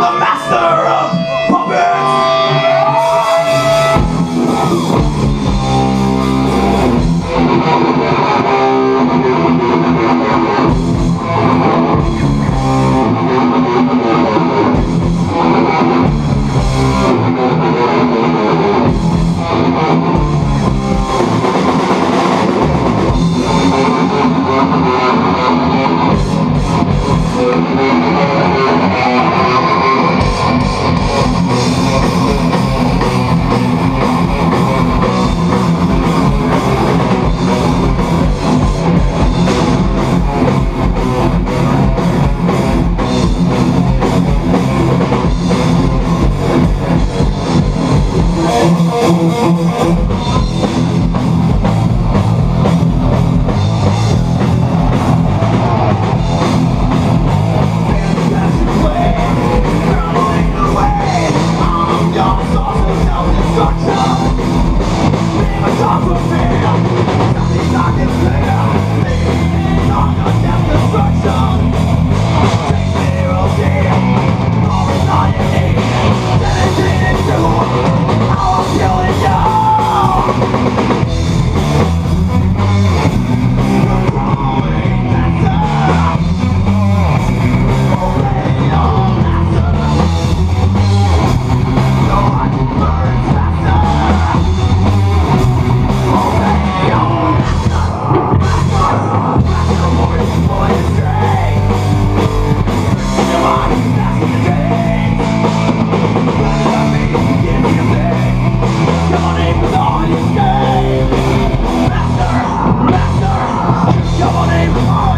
the master of Never